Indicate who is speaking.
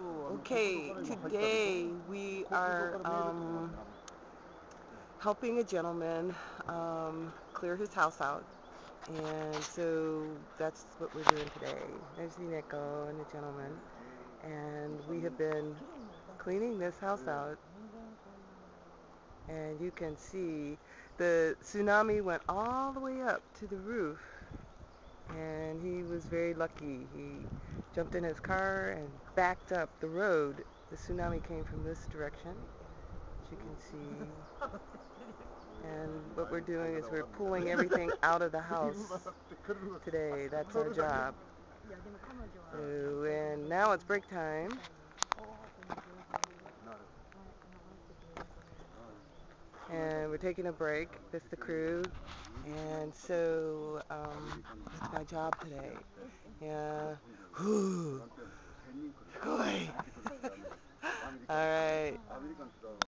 Speaker 1: Okay, today we are um, helping a gentleman um, clear his house out. And so that's what we're doing today. There's Ineko and the gentleman. And we have been cleaning this house out. And you can see the tsunami went all the way up to the roof. And was very lucky. He jumped in his car and backed up the road. The tsunami came from this direction, as you can see. And what we're doing is we're pulling everything out of the house today. That's our job. So, and now it's break time. And we're taking a break. This the crew. And so um, that's my job today. Yeah.